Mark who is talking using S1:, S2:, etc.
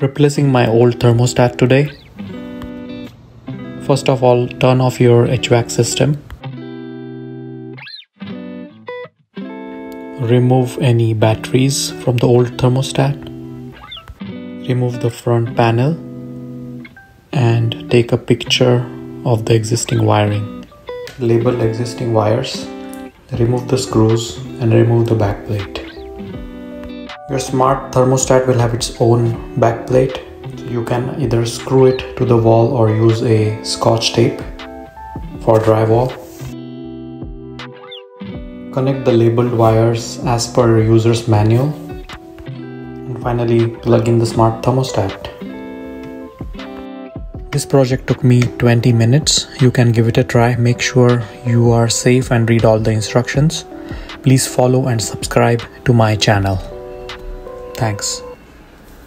S1: Replacing my old thermostat today. First of all, turn off your HVAC system. Remove any batteries from the old thermostat. Remove the front panel and take a picture of the existing wiring. Label existing wires, remove the screws and remove the backplate. Your smart thermostat will have its own backplate. You can either screw it to the wall or use a scotch tape for drywall. Connect the labeled wires as per user's manual. And finally plug in the smart thermostat. This project took me 20 minutes. You can give it a try. Make sure you are safe and read all the instructions. Please follow and subscribe to my channel. Thanks.